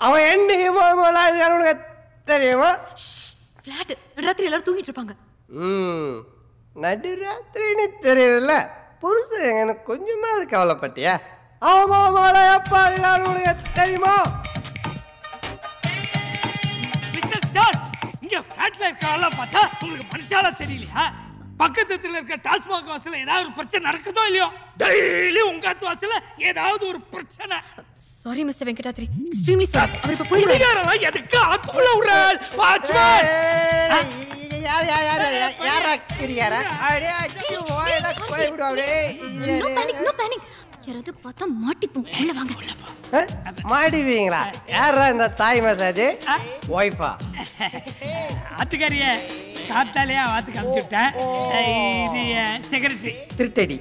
அவன் இது உனக்கு தெரியுமா? ஃபிளாட் ராத்திரி எல்லாரும் தூங்கிட்டு இருப்பாங்க. ம். நடுராத்திரின்னு தெரியுதுல்ல புருஷன் எனக்கு கொஞ்சமாவது கவலைப்பட்டியா? ஆமா மாலை அப்பா இதெல்லாம் உனக்கு தெரியுமா? மிஸ்டர் ஜார்ஜ் இங்க ஃபிளாட்ல இருக்கால பார்த்தா உங்களுக்கு மனுஷால தெரியலையா? பக்கத்து தெருல இருக்க டாஸ்மாக் வாசல்ல ஏதாவது ஒரு பிரச்சனை நடக்குதோ இல்லையோ? டெய்லி உங்க வாசல்ல ஏதாவது ஒரு பிரச்சனை. Sorry mister Venkatadri extremely sorry அவர் இப்ப போயிடுவாரு. எதுக்கு அத்துக்குள்ள விடுறாள் வாட்ச்மேன் யார் யார் யார் யாரா கிரியாரா அப்படியே அடிச்சு வாயில போய் விடு அப்படியே நோ பேனிக் நோ பேனிக் யாராவது பார்த்தா மாட்டிப்போம். உள்ள வாங்க. மாட்டிப்பீங்களா? யாரா இந்த தாய் மசாஜ் ஒய்ஃபா ஆத்துக்காரிய. காத்தாலேயே இது செக்ரட்டரி திருட்டடி.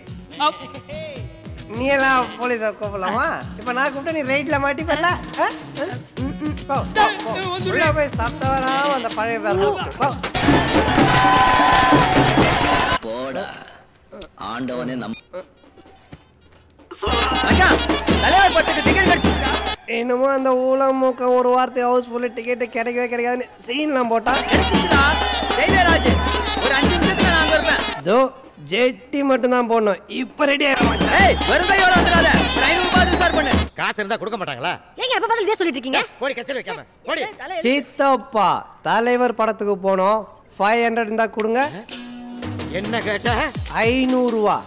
நீ எல்லாம் போலீஸ கூப்பிடலாமா? இப்ப நான் கூப்பிட்டா நீ ரைட்ல மாட்டிப்பல்ல? ஆ? ஆ? ம், ம், போ, போ, போ. உள்ள போய் சாப்பிட்ட வராம அந்த பழைய பேர் போடா. ஆண்டவனே நம் என்னமோ அந்த ஊழம் மூக்கம் ஒரு வார்த்தை ஹவுஸ்ஃபுல்லு டிக்கெட்டு கிடைக்கவே கிடைக்காதுன்னு சீன்லாம் போட்டா. ஒரு அஞ்சு நிமிஷத்துல நான் ஜெட்டி மட்டும் தான் போடணும். இப்ப ரெடி ஆக மாட்டேன். ஏய் வருங்கையோட வந்துடாத. பண்ணு. காசு இருந்தா கொடுக்க மாட்டாங்களா? ஏங்க இதே சொல்லிட்டு இருக்கீங்க? போடி கச்சேரி வைக்காம. போடி. சித்தப்பா தலைவர் படத்துக்கு போனோம். ஃபைவ் ஹண்ட்ரட் இருந்தா கொடுங்க. என்ன கேட்ட? ஐநூறுரூவா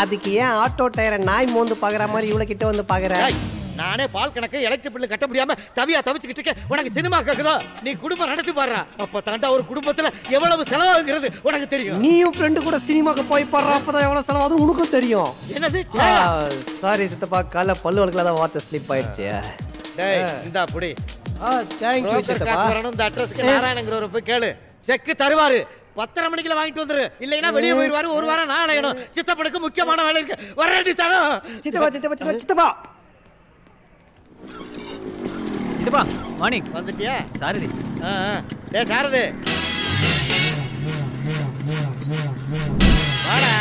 அதுக்கு ஏன் ஆட்டோ டயரை நாய் மோந்து பாக்குற மாதிரி இவ்வளவு கிட்ட வந்து பாக்குற? ஏய், நானே பால் கணக்கு எலக்ட்ரிக் பில்லு கட்ட முடியாம தவியா தவிச்சுக்கிட்டு இருக்கேன். உனக்கு சினிமா கேக்குதோ? நீ குடும்பம் நடத்தி பாடுறா அப்ப தாண்டா ஒரு குடும்பத்துல எவ்வளவு செலவாகுங்கிறது உனக்கு தெரியும். நீயும் ஃப்ரெண்டு கூட சினிமாக்கு போய் பாடுற அப்பதான் எவ்வளவு செலவாகும் உனக்கும் தெரியும். என்னது சாரி சித்தப்பா. கால பல்லு வழக்கில் தான் வார்த்தை ஸ்லிப் ஆயிடுச்சு. டேய் இந்தா புடி. ஆ சித்தப்பா. வரணும் இந்த அட்ரஸ்க்கு நாராயணங்கிறவரை போய் கேளு. செக்கு தருவாரு. பத்தரை மணிக்குள்ள வாங்கிட்டு வந்துரு. இல்லைன்னா வெளியே போயிருவாரு ஒரு வாரம் நான் அலையணும் சித்தப்பனுக்கு முக்கியமான வேலை இருக்கு. வரடி தரம். சித்தப்பா சித்தப்பா சித்தப்பா. இதுப்பா மார்னிங் வந்துட்டியா? சாரதி. ஆ, ஆ. டேய் சாரது. வாடா.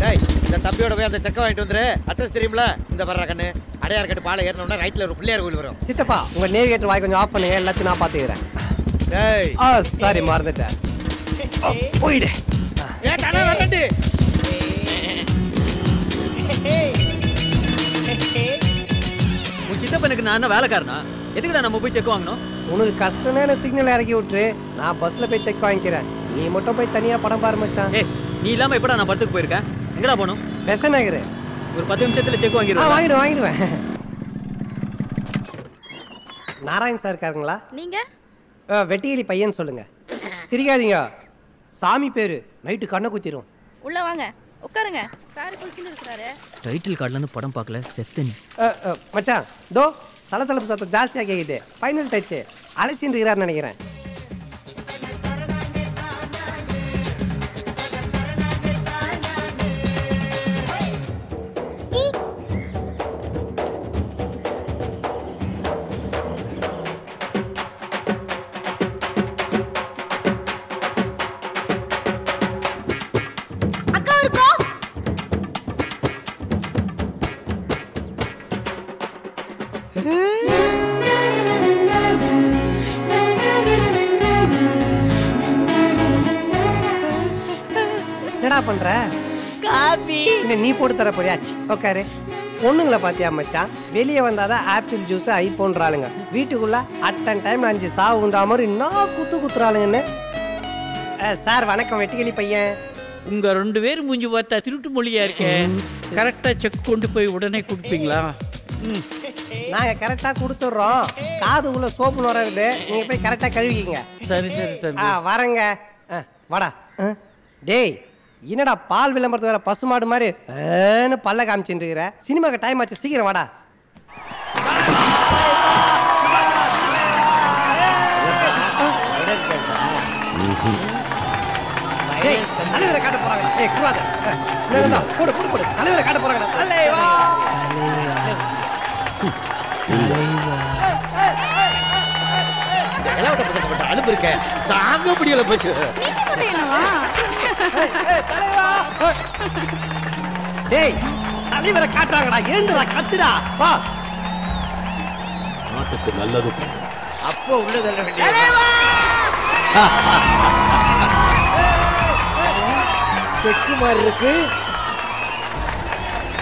டேய் இந்த தம்பியோட போய் அந்த செக்கை வாங்கிட்டு வந்துரு. அட்ரஸ் தெரியும்ல? இந்த வர்ற கண்ணு. அடையார் கட்டு பாலை ஏறணும்னா ரைட்ல ஒரு பிள்ளையார் கோயில் வரும். சித்தப்பா உங்க நேவிகேட்டர் வாய் கொஞ்சம் ஆஃப் பண்ணுங்க. எல்லாத்தையும் நான் பாத்துக்கிறேன் டேய். ஆ சாரி மறந்துட்டேன். போயிடு ஏ தடை வரண்டி உன் சித்தப்பனுக்கு நான் என்ன வேலைக்காரனா? எதுக்குடா நம்ம போய் செக் வாங்கணும்? உனக்கு கஷ்டமான சிக்னல் இறக்கி விட்டுரு. நான் பஸ்ல போய் செக் வாங்கிக்கிறேன். நீ மட்டும் போய் தனியா படம் பாரு மச்சான். ஏய் நீ இல்லாம எப்படா நான் படத்துக்கு போயிருக்கேன்? எங்கடா போகணும்? பெச நகரு ஒரு பத்து நிமிஷத்துல செக் வாங்கிடுவேன். வாங்கிடுவேன் வாங்கிடுவேன். நாராயண் சார் இருக்காருங்களா? நீங்க? வெட்டியலி பையன் சொல்லுங்க. சிரிக்காதீங்க. சாமி பேரு. நைட்டு கண்ணை குத்திரும். உள்ள வாங்க. உட்காருங்க. சார் குளிச்சுன்னு இருக்கிறாரு. டைட்டில் கார்டுல இருந்து படம் பார்க்கல செத்து நீ ஆ, ஆ, மச்சான் தோ சலசலப்பு சத்தம் ஜாஸ்தியா கேக்குது. ஃபைனல் டச் அலசின்னு இருக்கிறாருன்னு நினைக்கிறேன். என்னடா பண்ற? காபி. இல்ல நீ போட்டு தர போறியா? சி, உட்காரு பொண்ணுங்களை பாத்தியா மச்சான்? வெளியே வந்தாதான் ஆப்பிள் ஜூஸ் ஐபோன்றாளுங்க. வீட்டுக்குள்ள அட்டன் டைம் அஞ்சு சாவு உண்டா மாதிரி நான் குத்து குத்துறாளுங்கன்னு. சார் வணக்கம். வெட்டிக்கிளி பையன். உங்க ரெண்டு பேரும் மூஞ்சி பார்த்தா திருட்டு மொழியா இருக்கே. கரெக்டா செக் கொண்டு போய் உடனே கொடுப்பீங்களா? ம். நாங்க கரெக்டா கொடுத்துட்றோம். காது உள்ள சோப்பு இருக்குது நீங்க போய் கரெக்டா கழுவிக்கிங்க. சரி சரி ஆ தம்பி வரேங்க. ஆ, வாடா. ஆ, டேய் என்னடா பால் விளம்பரத்து வேற பசுமாடு மாதிரி ஏன்னு பல்ல காமிச்சுட்டு இருக்கிற சினிமாக்கு டைம் ஆச்சு சீக்கிரம் வாடா தலைவரை காட்ட போறாங்க போடு போடு போடு தலைவரை காட்ட போறாங்க தலைவா அலுப்பு இருக்க தாங்க முடியல போச்சு டேய் தலைவரை காட்டுறாங்கடா. ஏந்துடா கத்துடா. வா. நாட்டுக்கு நல்லது. அப்போ உள்ளதல்ல வேண்டிய செக்கு மாதிரி இருக்கு.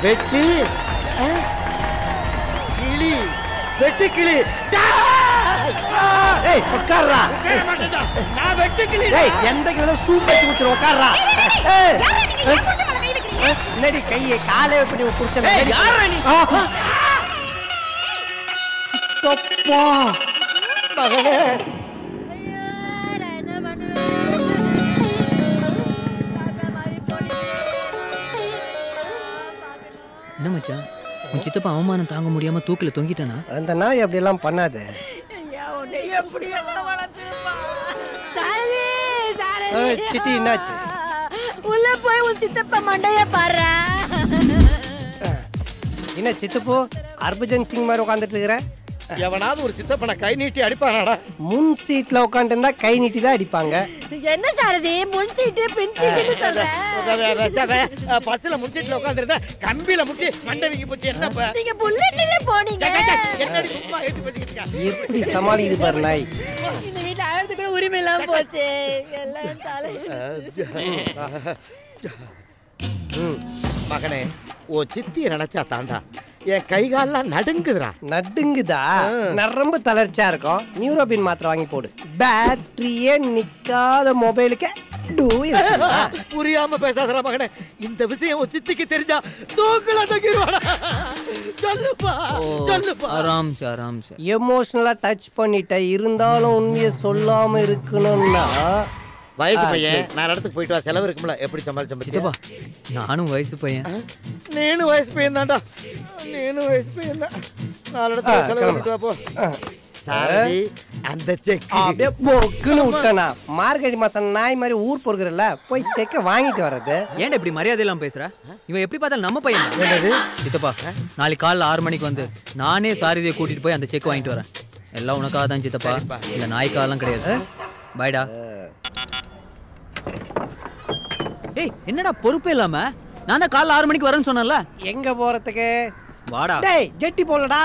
வெட்டி? கிளி. வெட்டு கிளி. ஏய் உட்கார்றா. நான் வெட்டுக்கிளி ஏய் எந்த கிலோ சூப் வச்சு உட்கார்றா. ஏய் என்னடி கையை காலே பண்ணி குடிச்சல ஏய், யார்றா நீ? தப்பா மகனே என்ன மச்சான்? உன் சித்தப்பா அவமானம் தாங்க முடியாம தூக்கில தொங்கிட்டானா? அந்த நாய் அப்படி எல்லாம் பண்ணாத ஏய், சித்தி என்னாச்சு? உள்ள போய் உன் சித்தப்பா மண்டைய பாரு என்ன சித்துப்போ? ஹர்பஜன் சிங் மாதிரி உட்காந்துட்டு இருக்கிற? எவனாவது ஒரு சித்தப்பனை கை நீட்டி அடிப்பானாடா? முன் சீட்ல உட்காந்து இருந்தா கை நீட்டி தான் அடிப்பாங்க. என்ன சாரதி முன் சீட்டு பின் சீட்டுன்னு சொல்றேன் பஸ்ல முடிச்சிட்டுல உட்காந்துருந்தா கம்பியில முட்டி மண்டை வீங்கி போச்சு. என்னப்ப நீங்க புல்லட்ல போனீங்க. என்னடி சும்மா ஏத்தி இருக்க? எப்படி சமாளிக்குது பாரு நாய். இந்த வீட்டுல அழுது கூட உரிமை இல்லாம போச்சு. எல்லாம் தலை. மகனே ஓ சித்தி நினைச்சா தாண்டா. என் கை கால்லாம் நடுங்குதுடா. நடுங்குதா? நரம்பு தளர்ச்சியா இருக்கும். நியூரோபின் மாத்திரை வாங்கி போடு. பேட்டரியே நிக்காத மொபைலுக்கு புரியாம பேசாதடா மகனே. இந்த விஷயம் உன் சித்திக்கு தெரிஞ்சா தூக்குல தூக்கிடுவாடா. சொல்லுப்பா சொல்லுப்பா. ஆராம் சார் ஆராம் சார் எமோஷனலா டச் பண்ணிட்ட இருந்தாலும் உண்மையை சொல்லாம இருக்கணும்னா வயசு பையன். நாலு இடத்துக்கு போயிட்டு வா. செலவு இருக்கும்ல. எப்படி சமாளிச்ச சித்தப்பா நானும் வயசு பையன். நீனும் வயசு பையன் தான்டா நீனும் வயசு பையன் தான் நாலு இடத்துக்கு ஆ, செலவு. பண்ணிட்டு வா போ. அந்த செக் அப்படியே பொக்குன்னு விட்டனா. மார்கழி மாசம் நாய் மாதிரி ஊர் பொறுக்கிறல்ல போய் செக்க வாங்கிட்டு வர்றது. ஏன்டா இப்படி மரியாதை இல்லாம பேசுற இவன் எப்படி பார்த்தாலும் நம்ம பையன் சித்தப்பா நாளைக்கு காலைல ஆறு மணிக்கு வந்து நானே சாரதியை கூட்டிட்டு போய் அந்த செக் வாங்கிட்டு வரேன். எல்லாம் உனக்காக தான் சித்தப்பா இந்த நாய்க்காலாம் கிடையாது. பாய்டா ஏய் என்னடா பொறுப்பே இல்லாம? நான் தான் காலைல ஆறு மணிக்கு வரேன்னு சொன்னேன்ல. எங்க போறதுக்கு? வாடா. டேய் ஜெட்டி போடலடா.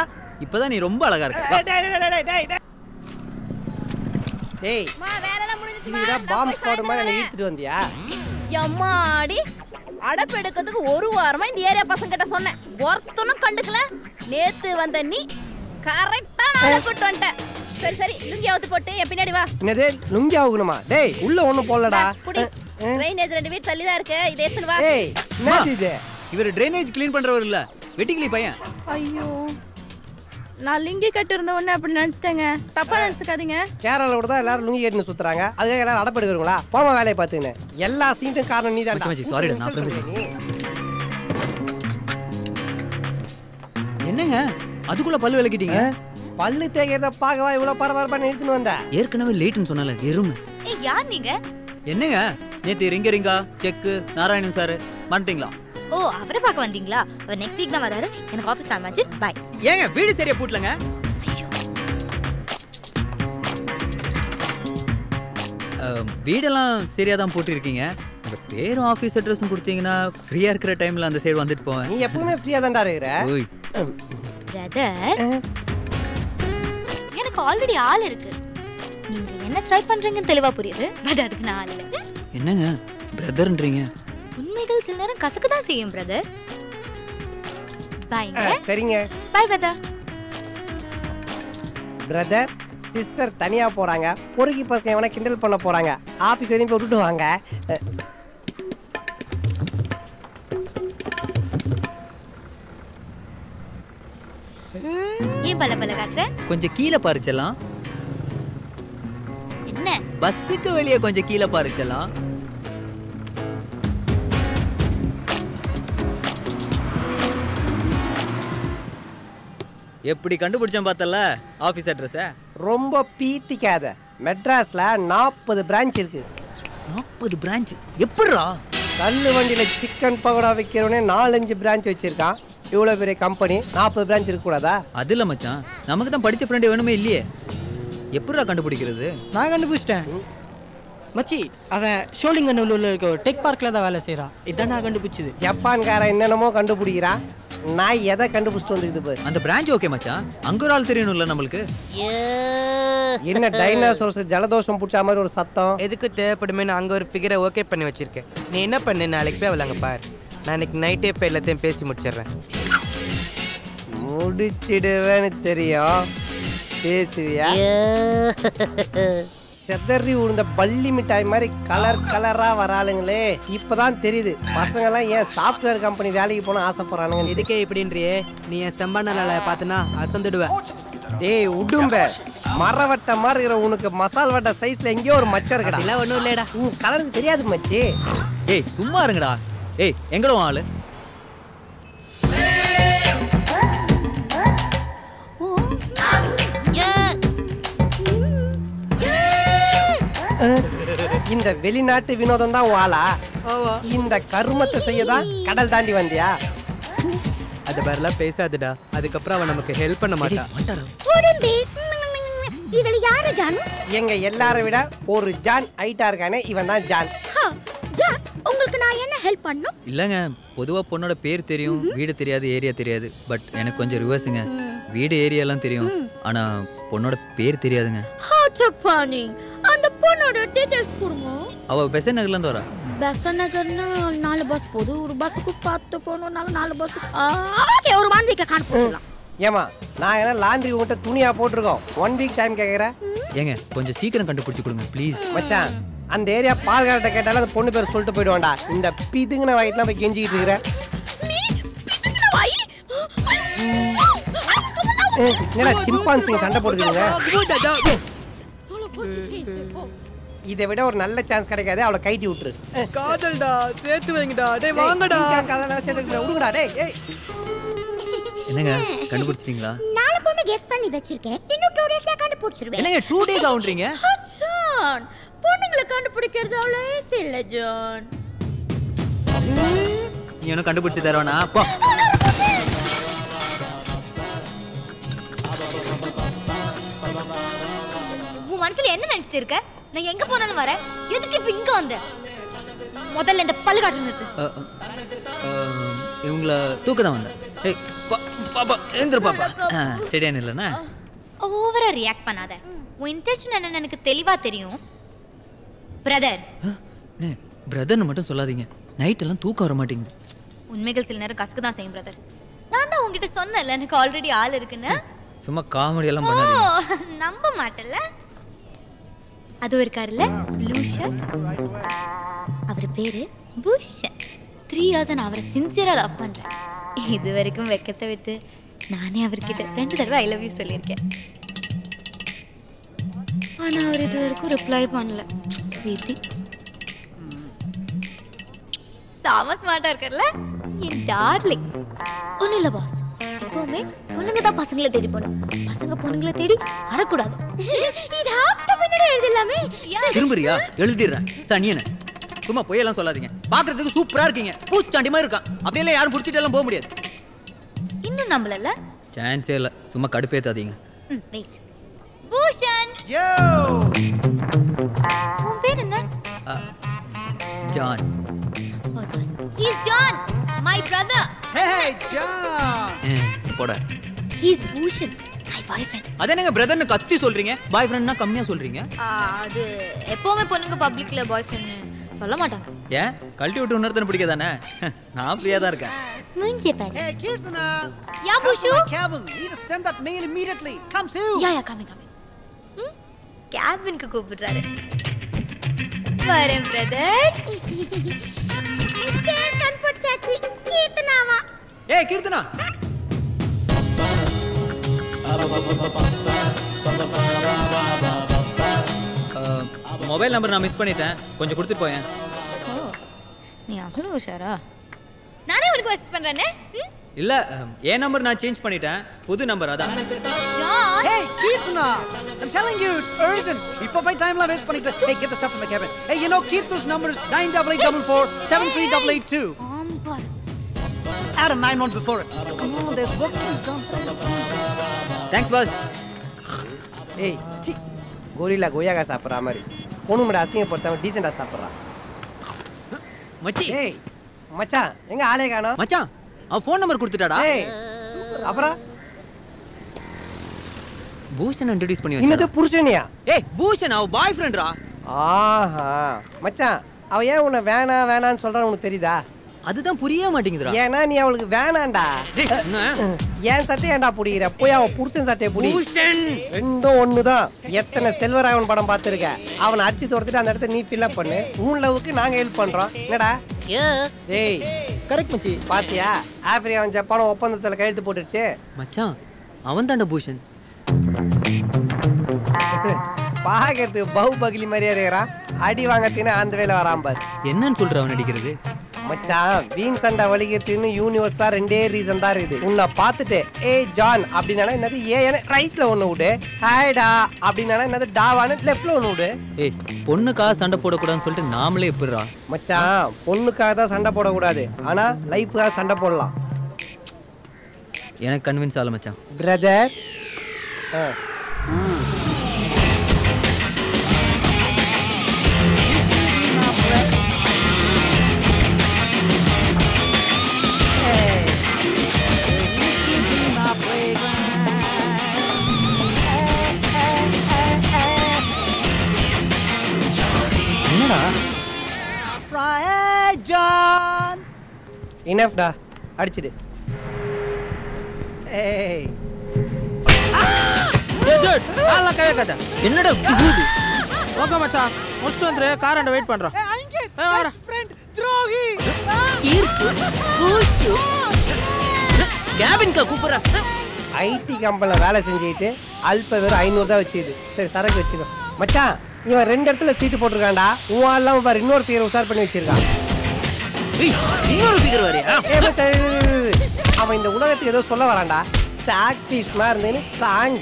இப்பதான் நீ ரொம்ப அழகா இருக்க. டேய் வேலைலாம் முடிஞ்சிச்சுமா இதுதான் பாம்பு ஸ்குவாட் மாதிரி என்ன இழுத்துட்டு வந்தியா? எம்மாடி அடப்பு எடுக்கிறதுக்கு ஒரு வாரமா இந்த ஏரியா பசங்க கிட்ட சொன்னேன். ஒருத்தனும் கண்டுக்கல. நேத்து வந்த நீ கரெக்டா நான் கூட்டு வந்துட்டேன் சரி சரி லுங்கி அவுத்து போட்டு என் பின்னாடி வா. என்னது? லுங்கி ஆகணுமா டேய் உள்ள ஒண்ணும் போடலடா. புடி. ட்ரைனேஜ் ரெண்டு வீடு தள்ளி தான் இருக்கு. இதை எடுத்துன்னு வா. ஏய் என்னது இது? இவர் ட்ரைனேஜ் க்ளீன் பண்றவர் இல்ல. வெட்டிக்கிளி பையன். ஐயோ. நான் லிங்கி கட்டி இருந்த உடனே அப்படி நினைச்சிட்டேங்க. தப்பா நினைச்சுக்காதீங்க. கேரளால கூட தான் எல்லாரும் லுங்கி கட்டின்னு சுத்துறாங்க. அதுக்காக எல்லாரும் அடப்பு எடுக்கிறீங்களா போமா வேலையை பார்த்துன்னு எல்லா சீட்டும் காரணம் நீ நான் அப்புறம் என்னங்க? அதுக்குள்ள பல்லு விளக்கிட்டீங்க? பல்லு தேய்க்கிறத பார்க்கவா இவ்வளவு பரபரப்பான்னு எடுத்துன்னு வந்த? ஏற்கனவே லேட்டுன்னு சொன்னால எருமை ஏய் யார் நீங்க? என்னங்க? நேத்து ரிங்க ரிங்கா செக்கு நாராயணன் சார் மறந்துட்டீங்களா ஓ அவரை பார்க்க வந்தீங்களா? அவர் நெக்ஸ்ட் வீக் தான் வராரு. எனக்கு ஆஃபீஸ் டைம் ஆச்சு. பை ஏங்க வீடு சரியா பூட்டலங்க? வீடெல்லாம் சரியா தான் போட்டிருக்கீங்க. உங்க பேரும் ஆஃபீஸ் அட்ரஸும் கொடுத்தீங்கன்னா ஃப்ரீயா இருக்கிற டைம்ல அந்த சைடு வந்துட்டு போவேன். நீ எப்பவுமே ஃப்ரீயா தான்டா இருக்கிற. எனக்கு ஆல்ரெடி ஆள் இருக்கு. நீங்க என்ன ட்ரை பண்றீங்கன்னு தெளிவா புரியுது. பட் அதுக்கு நான் ஆள் என்னங்க? பிரதர்ன்றீங்க உண்மைகள் சில நேரம் கசக்கு தான் செய்யும் பிரதர் பாய்ங்க சரிங்க. பாய் பிரதர் பிரதர் சிஸ்டர் தனியா போறாங்க. பொறுக்கி பசங்க எவனா கிண்டல் பண்ண போறாங்க. ஆபீஸ் வரையும் போய் விட்டுட்டு வாங்க. ஏன் பல பல காட்டுற? கொஞ்சம் கீழே பறிச்சலாம் பஸ்ஸுக்கு வெளியே கொஞ்சம் கீழே பறிச்சலாம் எப்படி கண்டுபிடிச்சேன் பார்த்தல ஆஃபீஸ் அட்ரஸை ரொம்ப பீத்திக்காத. மெட்ராஸ்ல நாற்பது பிரான்ச் இருக்கு. நாற்பது பிரான்ச் எப்படிரா கல்லு வண்டியில சிக்கன் பகோடா வைக்கிறவனே நாலஞ்சு பிரான்ச் வச்சிருக்கான். இவ்வளோ பெரிய கம்பெனி நாற்பது பிரான்ச் இருக்கக்கூடாதா? அது இல்லை மச்சான். நமக்கு தான் படிச்ச ஃப்ரெண்டு வேணுமே இல்லையே. எப்படிடா கண்டுபிடிக்கிறது? நான் கண்டுபிடிச்சிட்டேன். மச்சி அவன் ஷோலிங்கநல்லூர்ல இருக்க ஒரு டெக் பார்க்ல தான் வேலை செய்றான். இதான் நான் கண்டுபிடிச்சது. ஜப்பான்காரன் என்னென்னமோ கண்டுபிடிக்கிறான் நான் எதை கண்டுபிடிச்சிட்டு வந்துக்குது பாரு. அந்த பிரான்ச் ஓகே மச்சான். அங்க ஒரு ஆள் தெரியணும்ல நம்மளுக்கு? என்ன டைனாசோர்ஸ் ஜலதோஷம் பிடிச்ச மாதிரி ஒரு சத்தம்? எதுக்கு தேவைப்படுமேனு அங்கே ஒரு ஃபிகரை ஓகே பண்ணி வச்சிருக்கேன். நீ என்ன பண்ணு நாளைக்கு போய் அவளை அங்கே பாரு. நான் இன்னைக்கு நைட்டே போய் எல்லாத்தையும் பேசி முடிச்சிடுறேன். முடிச்சிடுவேன்னு தெரியும். பேசுவியா? செதறி உழுந்த பள்ளி மிட்டாய் மாதிரி கலர் கலரா வராளுங்களே இப்பதான் தெரியுது. பசங்க எல்லாம் ஏன் சாஃப்ட்வேர் கம்பெனி வேலைக்கு போன ஆசைப்படுறானுங்க இதுக்கே இப்படின்றியே நீ என் செம்பான பார்த்தனா அசந்துடுவேன் டேய் உடும்ப. மரவட்ட மாதிரி இருக்கிற உனக்கு மசால் வட்ட சைஸ்ல எங்கேயோ ஒரு மச்சம் இருக்குடா. அதெல்லாம் ஒன்றும் இல்லைடா உன் கலருக்கு தெரியாது மச்சி. ஏய் சும்மா இருங்கடா. ஏய் எங்கடா ஆளு? இந்த வெளிநாட்டு வினோதம் தான் வாளா இந்த கருமத்தை செய்யதான் கடல் தாண்டி வந்தியா? அது மாதிரிலாம் பேசாதுடா. அதுக்கப்புறம் அவன் நமக்கு ஹெல்ப் பண்ண மாட்டான் இதுல யாரு ஜானு? எங்க எல்லாரை விட ஒரு ஜான் ஹைட்டா இருக்கானே இவன் தான் ஜான் உங்களுக்கு நான் என்ன ஹெல்ப் பண்ணும்? இல்லைங்க பொதுவாக பொண்ணோட பேர் தெரியும் வீடு தெரியாது ஏரியா தெரியாது. பட் எனக்கு கொஞ்சம் ரிவர்ஸுங்க வீடு ஏரியாலாம் தெரியும். ஆனால் பொண்ணோட பேர் தெரியாதுங்க. ஹா சப்பானி அந்த பொண்ணோட டீடைல்ஸ் கொடுங்க. அவள் பெசன் நகர்லேருந்து வரா. பெசன் நகர்னா நாலு பஸ் போகுது. ஒரு பஸ்ஸுக்கு பத்து போகணும்னாலும் நாலு பஸ் ஓகே ஒரு மாந்திரிக்க காணப்படலாம் ஏமா நான் என்ன லாண்ட்ரி உங்ககிட்ட துணியா போட்டிருக்கோம்? ஒன் வீக் டைம் கேட்குறேன் ஏங்க கொஞ்சம் சீக்கிரம் கண்டுபிடிச்சி கொடுங்க ப்ளீஸ் மச்சான் அந்த ஏரியா பால்கார்ட்ட கேட்டாலும் அந்த பொண்ணு பேர் சொல்லிட்டு போயிடுவான்டா. இந்த பிதுங்கின வயிற்றுலாம் போய் கெஞ்சிக்கிட்டு இருக்கிறேன் என்னடா சிம்பான்சிங்க சண்டை போட்டுக்கிறீங்க? இதை விட ஒரு நல்ல சான்ஸ் கிடைக்காது அவளை கைட்டி விட்டுரு. காதல்டா சேர்த்து வைங்கடா. டேய் கதெல்லாம் சேர்த்து விடுங்கடா டேய் என்னங்க கண்டுபிடிச்சிட்டீங்களா? நாலு பொண்ணு கெஸ் பண்ணி வச்சிருக்கேன். இன்னும் டூ டேஸ்ல கண்டுபிடிச்சிருவேன். என்னங்க டூ டேஸ் ஆகுன்றீங்க? ஜான். பொண்ணுங்களை கண்டுபிடிக்கிறது அவ்வளோ ஈஸி இல்ல ஜான். நீ இன்னும் கண்டுபிடிச்சி தருவானா? போ. மனசுல என்ன நினைச்சிட்டு இருக்க? நான் எங்க போனாலும் வரேன். எதுக்கு இப்ப இங்க வந்த? முதல்ல இந்த பல்லு காட்டு நிறுத்து. இவங்கள தூக்க தான் வந்தேன். ஏய் பாப்பா எழுந்துரு பாப்பா. ஸ்டேடியன் இல்லைண்ணா ஓவரா ரியாக்ட் பண்ணாத. உன் இன்டென்ஷன் என்னன்னு எனக்கு தெளிவா தெரியும். பிரதர் பிரதர்னு மட்டும் சொல்லாதீங்க. நைட் எல்லாம் தூக்கம் வர மாட்டேங்குது. உண்மைகள் சில நேரம் கசக்கு தான் செய்யும் பிரதர் நான் தான் உங்ககிட்ட சொன்னேன்ல எனக்கு ஆல்ரெடி ஆள் இருக்குன்னு. சும்மா காமெடி எல்லாம் பண்ணாதீங்க. நம்ப மாட்டல அது இருக்காருல்ல? லூஷர். அவர் பேரு பூஷன். த்ரீ இயர்ஸ் நான் அவரை சின்சியராக லவ் பண்றேன். இது வரைக்கும் வெக்கத்தை விட்டு நானே அவர்கிட்ட ரெண்டு தடவை ஐ லவ் யூ சொல்லியிருக்கேன். ஆனா அவர் இது வரைக்கும் ரிப்ளை பண்ணல. விதி. சாம ஸ்மார்ட்டாக இருக்கார்ல என் டார்லிங் ஒன்றும் இல்லை பாஸ் எப்போவுமே பொண்ணுங்க தான் பசங்களை தேடி போகணும். பசங்க பொண்ணுங்களை தேடி வரக்கூடாது. எழுதலாமே திரும்புறியா? எழுதிடுறேன். சனியனை. சும்மா பொய்யெல்லாம் சொல்லாதீங்க. பாக்குறதுக்கு சூப்பரா இருக்கீங்க. பூச்சாண்டி மாதிரி இருக்கான். அப்படியெல்லாம் யாரும் பிடிச்சிட்டு எல்லாம் போக முடியாது. இன்னும் நம்பலல்ல? சான்ஸே இல்லை. சும்மா கடுப்பேத்தாதீங்க. வெயிட் பூஷன்! உன் பேர் என்ன? John. He's John my brother ah, போட. He's Bhushan my boyfriend அது என்னங்க பிரதர்னு கத்தி சொல்றீங்க? பாய் ஃப்ரெண்ட்னா கம்மியா சொல்றீங்க? அது எப்பவுமே பொண்ணுங்க பப்ளிக்ல பாய் ஃப்ரெண்ட் சொல்ல மாட்டாங்க. ஏன்? கழட்டி விட்டு இன்னொருத்தனை பிடிக்காதானே? நான் ஃப்ரீயா தான் இருக்கேன். மூஞ்சிய பாரு. To Bushu. my cabin. Need to send that mail immediately. Come soon. யா யா கம்மி கம்மி கேபினுக்கு கூப்பிடுறாரு. வரேன் பிரதர் பேர் கண்டுபிடிச்சாச்சு கீர்த்தனாவா? ஏய் கீர்த்தனா. மொபைல் நம்பர் நான் மிஸ் பண்ணிட்டேன் கொஞ்சம் கொடுத்துட்டு போயேன் நீ அவ்வளோ உஷாரா நானே உனக்கு மெசேஜ் பண்றேனே ம்? இல்ல என் நம்பர் நான் சேஞ்ச் பண்ணிட்டேன் புது நம்பர் அதான் Hey, Kirtana! I'm telling you, it's urgent. இப்போ போய் டைம்லாம் வேஸ்ட் பண்ணிட்டு Hey, get the stuff from my cabin. Hey, you know Kirtu's number is 9844 ஆம் பார் Add a 9 one before it. Come on, there's work to be done. Thanks boss ஏய் சி. Gorilla கொய்யாக்கா சாப்பிட்ற மாதிரி. பொண்ணு மட்டும் அசிங்கப்படுத்தாம டீசெண்டா சாப்பிட்றான் மச்சி. ஏய் மச்சான் எங்க ஆளே காணோம்? மச்சான் அவன் ஃபோன் நம்பர் கொடுத்துட்டாடா. ஏய் அப்புறம்? பூஷன் இன்ட்ரடியூஸ் பண்ணி இன்னது வச்சாடா. புருஷனியா? ஏய் பூஷன் அவ பாய் ஃப்ரெண்ட்ரா ஆஹா. மச்சான் அவ ஏன் உன்னை வேணாம் வேணான்னு சொல்றான்னு உனக்கு தெரியுதா? அதுதான் புரிய மாட்டேங்குதுடா. ஏன்னா நீ அவளுக்கு என்ன? ஏன் சட்டையை ஏன்டா புடிக்கிற? போய் அவன் புருஷன் சட்டையை புடி. ரெண்டும் ஒண்ணுதான். எத்தனை செல்வராகவன் படம் பார்த்துருக்க? அவனை அடிச்சு துரத்துட்டு அந்த இடத்த நீ ஃபில்அப் பண்ணு. உன் லவ்வுக்கு நாங்க ஹெல்ப் பண்றோம். என்னடா? டேய் கரெக்ட் மச்சி. பாத்தியா? ஆப்பிரிக்கா ஜப்பானும் ஒப்பந்தத்துல கையெழுத்து போட்டுடுச்சு. மச்சான் அவன் தாண்டா பூஷன் பாக்கிறதுக்கு பகு பகிலி மாதிரியே இருக்கிறான். அடி வாங்கறதுன்னு அந்த வேலை வராம பாரு. என்னன்னு சொல்ற அவன் நடிக்கிறது மச்சான் வீண் சண்டை வலிக்கிறதுன்னு யூனிவர்ஸ்ல ரெண்டே ரீசன் தான் இருக்குது. உன்னை பார்த்துட்டு ஏ ஜான் அப்படின்னா என்னது ஏ ரைட்ல ஒன்று விடு. ஹாய்டா அப்படின்னா என்னது டாவான்னு லெஃப்ட்ல ஒன்று விடு. ஏய் பொண்ணுக்காக சண்டை போடக்கூடாதுன்னு சொல்லிட்டு நாமளே எப்படிடா? மச்சான் பொண்ணுக்காக தான் சண்டை போடக்கூடாது. ஆனா லைஃபுக்காக சண்டை போடலாம். எனக்கு கன்வின்ஸ் ஆகல மச்சான். பிரதர் என்னடா இனஃப்டா அடிச்சிடு. வைக்காத என்னடா ஓகே மச்சான். முடிச்சுட்டு வந்துரு. வெயிட் பண்றோம். ஏய், வாடா. கேபின்கா கூப்பிடுற. ஐடி கம்பெனியில் வேலை செஞ்சுக்கிட்டு அல்ப வெறும் ஐநூறு தான் வச்சுது. சரி சரக்கு வச்சுக்கோ. மச்சான் இவன் ரெண்டு இடத்துல சீட்டு போட்டிருக்கான்டா. உன் இல்லாம பாரு இன்னொரு உஷார் பண்ணி வச்சிருக்கான். அவன் இந்த உலகத்துக்கு ஏதோ சொல்ல வரான்டா. சாக்டிஸ் மாதிரி இருந்தேன்னு சாங்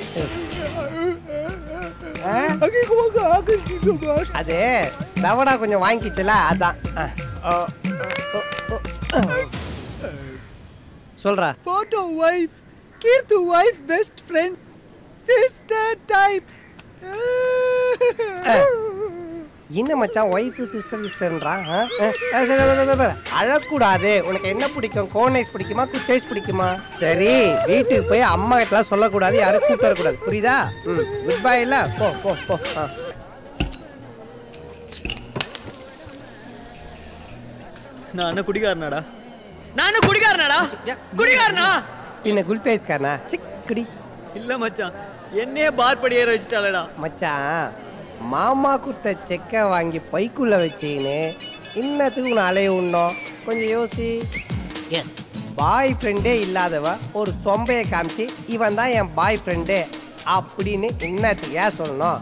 அது தவடா கொஞ்சம் வாங்கிக்கிச்சுல அதான். சொல்றா. Photo wife, Kirtu wife, best friend, sister type. என்ன மச்சான் ஒய்ஃபு சிஸ்டர் சிஸ்டர்ன்றான் அழக்கூடாது. உனக்கு என்ன பிடிக்கும்? கோனைஸ் பிடிக்குமா குச்சைஸ் பிடிக்குமா? சரி வீட்டுக்கு போய் அம்மா கிட்டலாம் சொல்லக்கூடாது யாரும் கூப்பிட்டு வரக்கூடாது. புரியுதா? ம் குட் பை இல்ல போ போ போ ஆ. நான் என்ன குடிகாரனாடா. நான் என்ன குடிகாரனாடா? குடிகாரனா? பின்ன குல்பேஸ்காரனா சிக் குடி. இல்ல மச்சான் என்னையே பார் படி ஏற வச்சுட்டாளடா. மச்சான் மாமா கொடுத்த செக்கை வாங்கி பைக்குள்ள வச்சின்னு இன்னத்துக்கு உன்னை அலைய உண்ணோம். கொஞ்சம் யோசி. பாய் ஃப்ரெண்டே இல்லாதவ ஒரு சொம்பையை காமிச்சு இவன் தான் என் பாய் ஃப்ரெண்டு அப்படின்னு இன்னத்துக்கு ஏன் சொல்லணும்?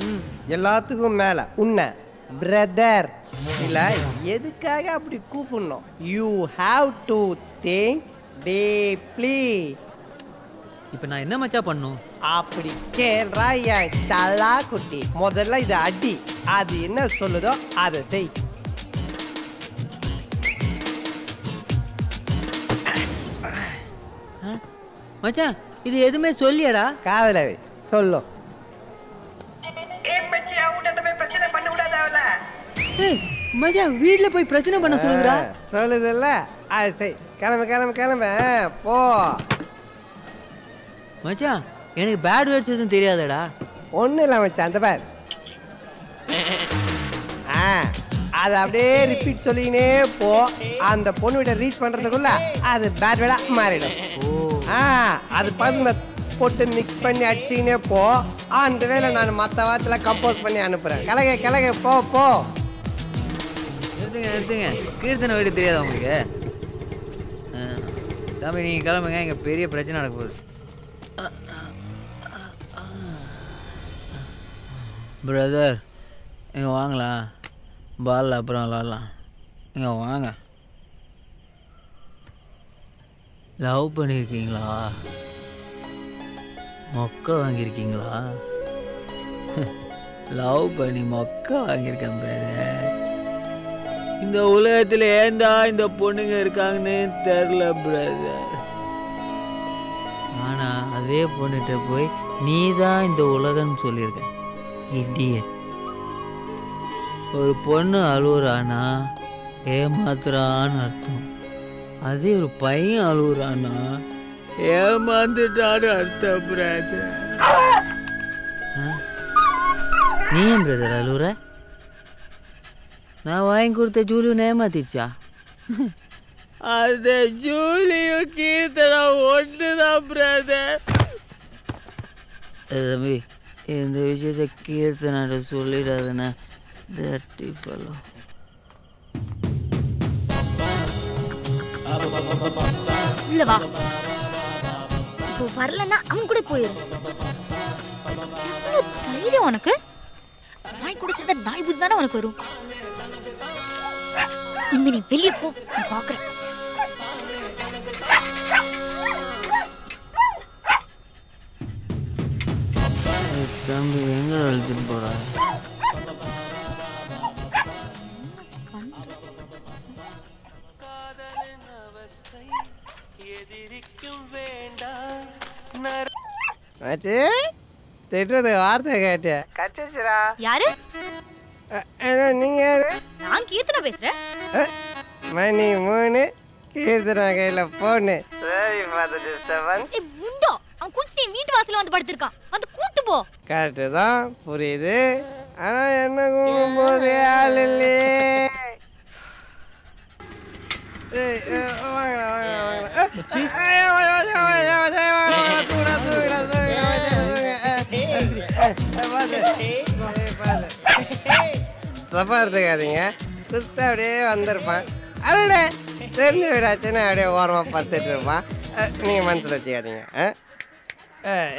ம், எல்லாத்துக்கும் மேல உன்னை பிரதர் இல்ல எதுக்காக அப்படி கூப்பிடணும்? You have to think deeply இப்போ நான் என்ன மச்சா பண்ணும்? அப்படி கேள்றா என் சல்லா குட்டி. முதல்ல இதை அடி. அது என்ன சொல்லுதோ அதை செய். மச்சான் இது எதுவுமே சொல்லியடா? காதல சொல்லும் மச்சான் வீட்ல போய் பிரச்சனை பண்ண சொல்லுடா ஆ, சொல்லுதுல்ல. அது செய். கிளம்பு கிளம்பு கிளம்பு. போ. மச்சான் எனக்கு பேட் வேர்ட்ஸ் எதுவும் தெரியாதடா. ஒன்றும் இல்லை மச்சான் அந்த பேர். ஆ அதை அப்படியே ரிப்பீட் சொல்லிக்கினே போ. அந்த பொண்ணு வீட்டை ரீச் பண்ணுறதுக்குள்ள அது பேட் வேடா மாறிடும். ஆ அது பதுங்க போட்டு மிக்ஸ் பண்ணி அடிச்சிக்கினே போ. அந்த வேலை நான் மற்ற வாரத்தில் கம்போஸ் பண்ணி அனுப்புகிறேன் கிளக கிளக போ போ. நிறுத்துங்க நிறுத்துங்க. கீர்த்தனை வீடு தெரியாதா உங்களுக்கு? ஆ, தம்பி நீங்கள் கிளம்புங்க. இங்கே பெரிய பிரச்சனை நடக்க போகுது. பிரதர் இங்கே வாங்கலாம் பாலில் அப்புறம் விளாட்லாம். இங்கே வாங்க. லவ் பண்ணியிருக்கீங்களா மொக்க வாங்கியிருக்கீங்களா லவ் பண்ணி மொக்க வாங்கியிருக்கேன் பிரதர் இந்த உலகத்தில் ஏந்தா இந்த பொண்ணுங்க இருக்காங்கன்னு தெரில பிரதர் ஆனால் அதே பொண்ணுகிட்ட போய் நீ தான் இந்த உலகம்னு சொல்லியிருக்க இடியட் ஒரு பொண்ணு அழுகுறானா ஏமாத்துறான்னு அர்த்தம். அதே ஒரு பையன் அழுகுறானா ஏமாந்துட்டான்னு அர்த்தம் பிரதர் நீ ஏன் பிரதர் அழுகுற நான் வாங்கி கொடுத்த ஜூலியும் ஏமாத்திடுச்சா? அந்த ஜூலியும் கீர்த்தனா ஒன்றுதான் பிரதர் தம்பி இந்த விஷயத்த கீர்த்தனாட்ட சொல்லிடாதுண்ணே. தட்டி ஃபலோ உள்ள வா. இப்போ வரலன்னா அவன் கூட போயிரு. தைரியம் உனக்கு? நாய் கூட சேர்ந்த நாய் புத்தி தானே உனக்கு வரும். இனிமே நீ வெளியே போ நான் தம்பி எங்க அழுத்துட்டு போறா? திட்டுறது வார்த்தை கட்டிச்சுரா யாரு? நீங்க யாரு? நான் கீர்த்தனை பேசுறேன். அஹ், மணி மூணு கீர்த்தனா கையில போனு சரி ஏய் முண்டோ அவன் குடிச்சு வீட்டு வாசல்ல வந்து படுத்திருக்கான். வந்து கூட்டு போ கரெக்டு தான் புரியுது ஆனா என்ன போது ஆள் இல்லையே. தப்பா எடுத்துக்காதீங்க குஸ்து அப்படியே வந்திருப்பான் அடடே தெரிஞ்ச வீடாச்சுன்னு அப்படியே ஓரமா படுத்துட்டு இருப்பான் அஹ், நீங்க மனசுல வச்சுக்காதீங்க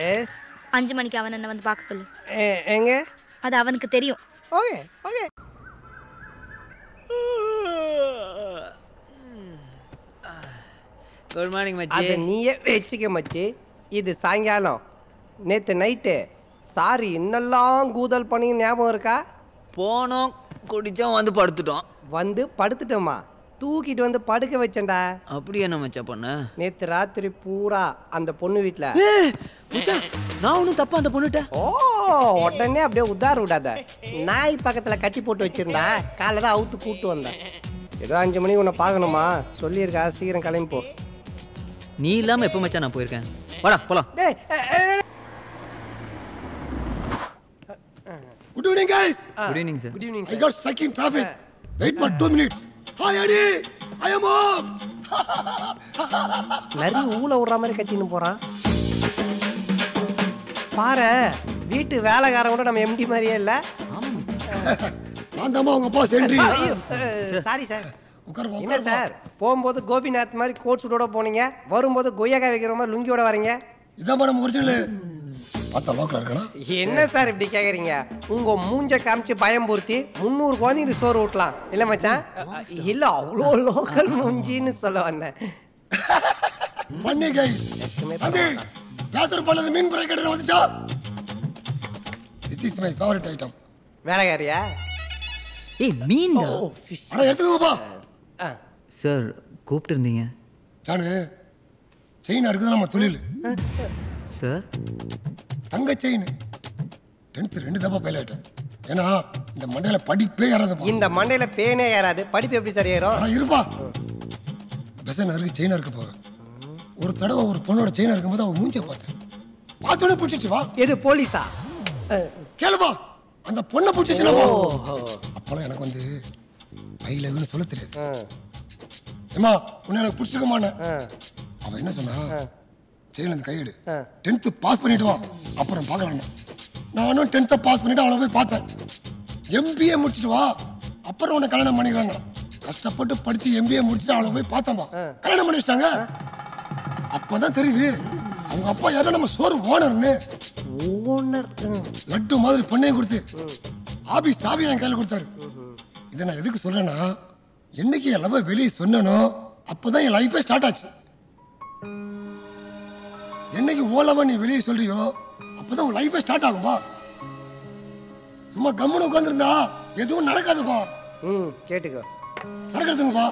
எஸ் அஞ்சு மணிக்கு அவன் என்ன வந்து பார்க்க சொல்லு. எங்க? அது அவனுக்கு தெரியும். Okay okay. குட் மார்னிங் அதை மச்சி நீயே வச்சுக்க மச்சி. இது சாயங்காலம். நேத்து நைட்டு சாரி இன்னெல்லாம் கூதல் பண்ணி ஞாபகம் இருக்கா? போனோம் குடிச்சோம் வந்து படுத்துட்டோம். வந்து படுத்துட்டோமா? தூக்கிட்டு வந்து படுக்க வச்சேன்டா. அப்படி என்ன மச்சா பண்ண? நேத்து ராத்திரி பூரா அந்த பொண்ணு வீட்ல. நான் ஒன்றும் தப்பா அந்த பொண்ணுட்ட? ஓ உடனே அப்படியே உதார விடாத. நாய் பக்கத்துல கட்டி போட்டு வச்சிருந்தா காலைல தான் அவுத்து கூட்டு வந்தேன். ஏதோ அஞ்சு மணிக்கு உன்னை பார்க்கணுமா? சொல்லியிருக்கா சீக்கிரம் கிளம்பி போ. நீ இல்லாம எப்போ மச்சான் நான் போயிருக்கேன்? வாடா போலாம். டேய் Good evening, guys. Good evening sir good evening I got stuck in traffic. Wait for two minutes. Hi, Eddie. I am home. நிறைய ஊழ விடுற மாதிரி கத்தின்னு போறான். பாரு வீட்டு வேலைக்காரன் கூட நம்ம எம்டி மாதிரியே இல்ல. நான் தாம்மா உங்க அப்பா சென்ட்ரி சாரி. சார். என்ன சார் போகும்போது கோபிநாத் மாதிரி கோட் சூட்டோட போனீங்க வரும்போது கொய்யாக்காய் வைக்கிற மாதிரி லுங்கியோட வரீங்க? இதான் மேடம் ஒரிஜினல் பார்த்தா லோக்கல் இருக்கனா? என்ன சார் இப்படி கேக்குறீங்க? உங்க மூஞ்ச காமிச்சு பயம் பூர்த்தி முந்நூறு குழந்தைங்களுக்கு சோறு ஊட்டலாம். இல்ல மச்சான்? இல்ல அவ்வளோ லோக்கல் மூஞ்சின்னு சொல்ல வந்தேன். பண்ணி பேசுற பல்லது மீன் புரை கடையில் வந்துச்சா? This is my favourite item வேலைக்காரியா? ஏய் மீன் அட எடுத்துக்கோப்பா சார் கூப்பிட்டு இருந்தீங்க ஜானு செயினா இருக்குது நம்ம தொழில்? சார்? தங்க செயின் டென்த்து ரெண்டு தப்பா ஃபெயில் ஏன்னா இந்த மண்டையில படிப்பே ஏறாதப்பா இந்த மண்டையில பேனே ஏறாது. படிப்பு எப்படி சரியாயிரும் ஆனா இருப்பா. பெசன் இருக்கு செயினா இருக்க போவேன் ஒரு தடவை ஒரு பொண்ணோட செயினா இருக்கும்போது அவன் மூஞ்சிய பார்த்தேன். பார்த்தோன்னே பிடிச்சிச்சு வா. எது போலீஸா? கேளுப்பா. அந்த பொண்ணை பிடிச்சிச்சுனா அப்பெல்லாம் எனக்கு வந்து ஐ லவ்னு சொல்ல தெரியாது. ஏமா உன்னை எனக்கு பிடிச்சிருக்கமான்னு அவன் என்ன சொன்னா? செயின்ல இருந்து கையெடு. டென்த்து பாஸ் பண்ணிட்டு வா. அப்புறம் பார்க்கலாம் நானும் டென்த்தை பாஸ் பண்ணிட்டு அவளை போய் பார்த்தேன். எம்பிஏ முடிச்சிட்டு வா. அப்புறம் உன்னை கல்யாணம் பண்ணிக்கிறாங்க கஷ்டப்பட்டு படிச்சு எம்பிஏ முடிச்சுட்டு அவளை போய் பார்த்தேன்பா. கல்யாணம் பண்ணி வச்சிட்டாங்க. அப்பதான் தெரியுது. அவங்க அப்பா யாரும் நம்ம சோறு ஓனர்னு. ஓனர். லட்டு மாதிரி பொண்ணையும் கொடுத்து. ஆபீஸ் சாவி என் கையில் கொடுத்தாரு. இதை நான் எதுக்கு சொல்றேன்னா என்னைக்கு என் லவ் வெளியே சொன்னனோ அப்பதான் என் லைஃபே ஸ்டார்ட் ஆச்சு. என்னைக்கு ஓலவா நீ வெளியே சொல்றியோ அப்பதான் உன் லைஃபே ஸ்டார்ட் ஆகும்பா. சும்மா கம்முன்னு உட்காந்துருந்தா எதுவும் நடக்காதுப்பா. ம் கேட்டுக்கோ. சரக்கு எடுத்துங்கப்பா.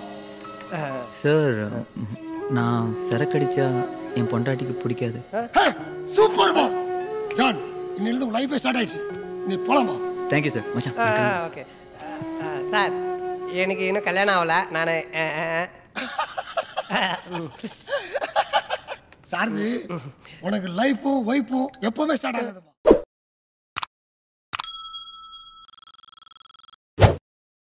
சார் நான் சரக்கடிச்சா என் பொண்டாட்டிக்கு பிடிக்காது. சூப்பர்ப்பா. ஜான் இன்னிலிருந்து உன் லைஃபே ஸ்டார்ட் ஆயிடுச்சு. நீ போலாமா தேங்க்யூ சார் மச்சான் ஓகே சார் எனக்கு இன்னும் கல்யாணம் ஆகல. நான் சார்ந்து உனக்கு லைஃப்பும் ஒய்ஃபும் எப்போவுமே ஸ்டார்ட் ஆகாது.